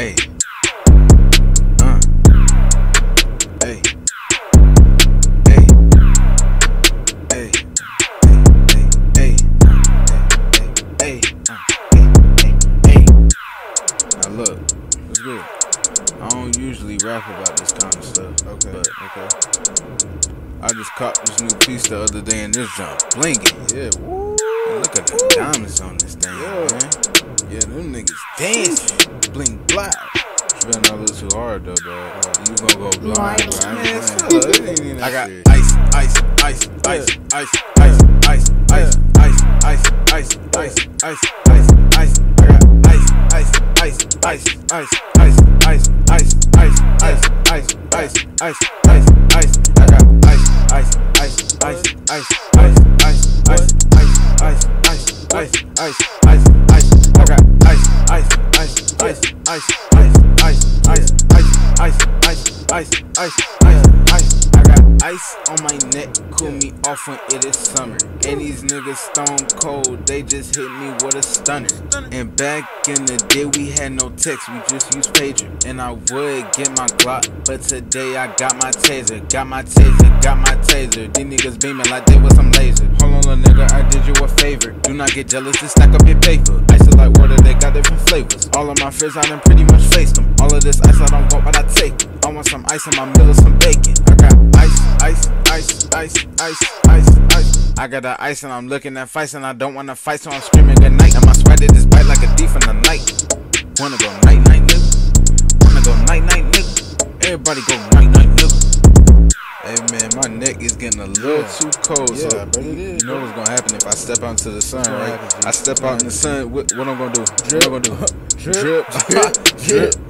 Hey. Uh. Hey. Hey. Hey. Hey. Hey. Hey. Hey. Hey. Now look, What's good? I don't usually rap about this kind of stuff. Okay. But Okay. I just caught this new piece the other day and this jump blinking. Yeah. Woo. And look at the diamonds on this thing, Yeah. man. Yeah, them niggas dancing. Blink blow. You better not look too hard though, dog. You gonna go blind, bro. I ain't Man, playing. shut up. It ain't even that I got ice, ice, ice, ice, ice, ice, ice, ice, ice, ice, ice, ice, ice, ice, ice. I got ice, ice, ice, ice, ice, ice, ice, ice, ice, ice, ice, ice, ice, ice, ice. I got ice, ice, ice, ice, ice, ice, ice, ice, ice, ice, ice, ice, ice, ice, ice, ice, ice, ice, ice, ice, ice, ice, ice. I got ice on my neck, cool me off when it is summer. And these niggas stone cold, they just hit me with a stunner. And back in the day, we had no text, we just used pager. And I would get my Glock, but today I got my taser, got my taser, got my taser. These niggas beaming like they was some laser. Hold on, nigga, I did you a favor. Do not get jealous, just stack up your paper. Ice is like water, they got different flavors. All of my friends, I done pretty much faced them. All of this ice, I don't want, but I take it. I want some ice in my middle, some bacon. I got ice, ice, ice, ice, ice, ice, ice. I got the ice and I'm looking at fights and I don't wanna fight, so I'm screaming good night. And my sweater just bite like a thief in the night. Wanna go night night nigga? Wanna go night night nigga? Everybody go night night nigga. Hey man, my neck is getting a little too cold. Yeah, so I bet it is, You know what's gonna happen if I step out into the sun, right? I step out in the sun. What, what I'm gonna do? Drip. What I'm gonna do? Drip. drip, Drip. drip,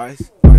Ice.